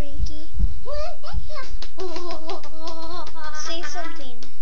Frankie. Say something.